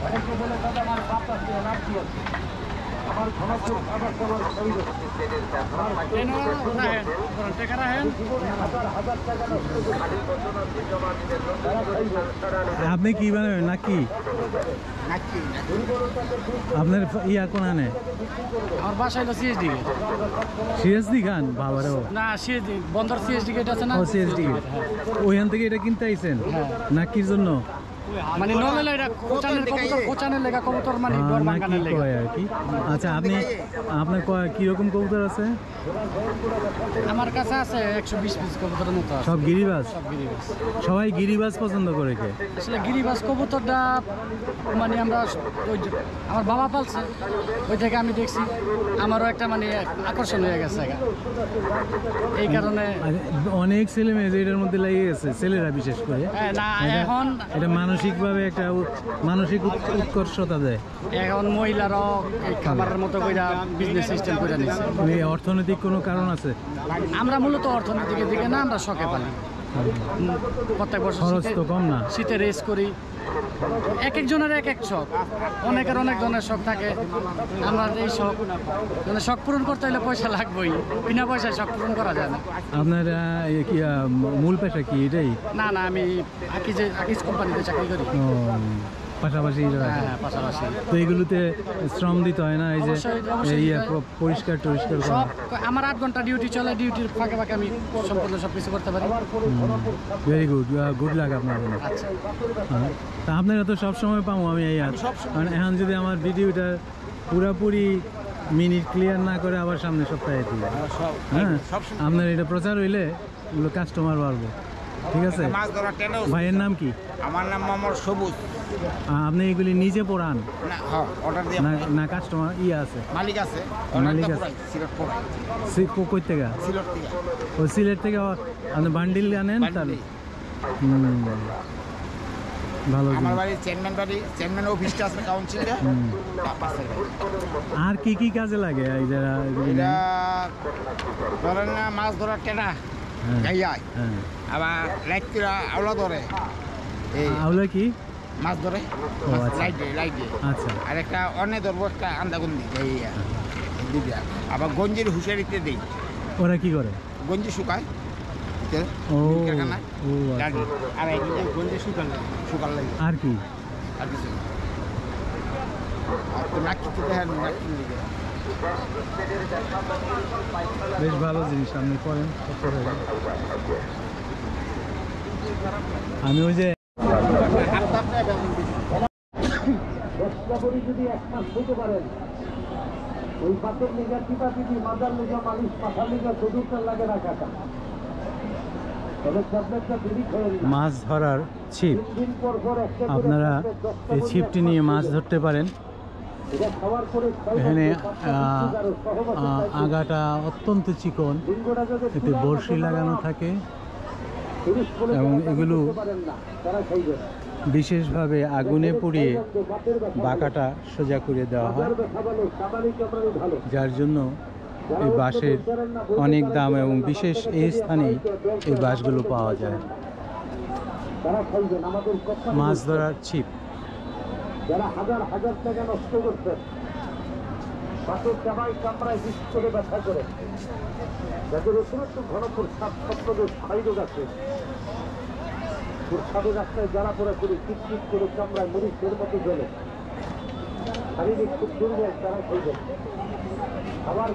অনেকে বলে দাদা আমার বাপ আছে আরেকটা আপনি কি বানাবেন? নাকি? আপনার ইয়া কোন আনে আমার বাসা হলো সিএসডি গান বাবারে ও না সিএসডি বন্দর সিএসডি গেট আছে না? ও সিএসডি ওইখান থেকে এটা কিনতে আইছেন? হ্যাঁ। নাকির জন্য? মানে এটা কোচানের কবুতর কোচানের লেগা কবুতর মানে আহ, ডর বাঙ্গানের লেগা। আর কি? আচ্ছা আপনি আপনার কয়- কীরকম কবুতর আছে? আমার কাছে আছে একশো বিশ পিস কবুতরের মতো আছে। সব গিরিবাজ? সব গিরিবাস সবাই গিরিবাজ পছন্দ করে কে? আসলে গিরিবাস কবুতরটা মানে আমরা ওই যে- আমার বাবা পালছে ওই থেকে আমি দেখছি আমারও একটা মানে আকর্ষণ হয়ে গেছে এই কারণে অনেক ছেলে মেয়ে যে এটার মধ্যে লাগিয়ে গেছে ছেলেরা বিশেষ করে। হ্যাঁ, না এখন এটা মানসিকভাবে একটা মানসিক উৎকর্ষতা দেয়। এখন মহিলারাও খাবারের মতো কইরা বিজনেস সিস্টেম করে নিচ্ছে অর্থনৈতিক কোনো কারণ আছে? আমরা মূলত অর্থনৈতিক দিকে না আমরা শখে পালি। প্রত্যেক বছর খরচ শীতে- তো কম না। শীতে রেস করি। এক একজনের এক এক শখ। অনেকের অনেক ধরনের শখ থাকে। আমরা এই শখ মানে শখ পূরণ করতে হলে পয়সা লাগবেই। বিনা পয়সায় শখ পূরণ করা যায় না। আপনার কি মূল পেশা কি এটাই? না না আমি আকিজে আকিজ কোম্পানিতে চাকরি করি। পাশাপাশি। হ্যাঁ পাশাপাশি। তো এগুলোতে শ্রম দিতে হয় না এই যে হয়। পরিষ্কার টরিষ্কার করা। আমার আট ঘণ্টা ডিউটি চলে ডিউটির ফাঁকে ফাঁকে আমি সম্পূর্ণ সব কিছু করতে পারি। ভেরি গুড গুড লাগ আপনার জন্য। আচ্ছা। হ্যাঁ। তা আপনারা তো সবসময় পাবো আমি এই আর কারণ এখন যদি আমার ভিডিওটা পুরাপুরি মিনিট ক্লিয়ার না করে আবার সামনে সপ্তাহে দিই হ্যাঁ আপনার এটা প্রচার হইলে এগুলো কাস্টমার বাড়বো। ঠিক আছে? মাছ ধরা টেনেও ভাইয়ের নাম কি? আমার নাম মোহাম্মদ সবুজ। আপনি এগুলি নিজে পড়ান? না হ্যাঁ অর্ডার দিয়ে না না কাস্টমার ইয়ে আছে। মালিক আছে। মালিক আছে। সিলেট কই থেকে? সিলেট থেকে। ও সিলেট থেকে আপনি বান্ডিল আনেন। হুম। ভালো। আমার জিনিস। বাড়ি চেয়ারম্যান বাড়ি চেয়ারম্যান অফিসটা আছে। আর কি কি কাজে লাগে এই যারা? ধরেন না মাছ ধরা টেনা হ্যাঁ। হ্যাঁ। আবার লাইট করে আওলা ধরে। কি? মাছ ধরে। আচ্ছা। লাইট দিয়ে লাইট দিয়ে। আচ্ছা। আর একটা অনেক ধরবো একটা আন্দাগুন্দি দিবিয়া আবার গঞ্জির হুঁশিয়ারিতে দিই। ওরা কি করে? গঞ্জি শুকায়। আচ্ছা। আর কি? আর কিছু আর দেখেন নাক। বেশ ভালো জিনিস আপনি করেন আমি ওই যে যদি এক হতে পারেন ওই পাতের লিগা টিপা টিপি মাদার লিগা মালিশ পাখার লিগা চতুর্থের লাগে না কাটা তবে সাবজেক্টটা দেরি করেন না। মাছ ধরার ছিপ। আপনারা এই ছিপটি নিয়ে মাছ ধরতে পারেন এটা খাওয়ার পরে ছয় এখানে। আগাটা অত্যন্ত চিকন এতে বড়শি লাগানো থাকে এবং এগুলো। বিশেষভাবে আগুনে পুড়িয়ে বাঁকাটা সোজা করে দেওয়া হয়। যার জন্য এই বাঁশের অনেক দাম এবং বিশেষ এই স্থানেই এই বাঁশগুলো পাওয়া যায় মাছ ধরার ছিপ যারা হাজার হাজার টাকা নষ্ট করছে বাসের জামাই কামড়ায় বিশ করে ব্যথা করে। যাদের অতিরিক্ত ঘনপুর সাত সপ্তাহের ক্ষয়রোগ আছে সাধু রাস্তায় যারা পড়ে করে চিটচিট করে কামড়ায় মরিচের মতো জলে শারীরিক খুব দুর্বল তারা খাইবেন আবার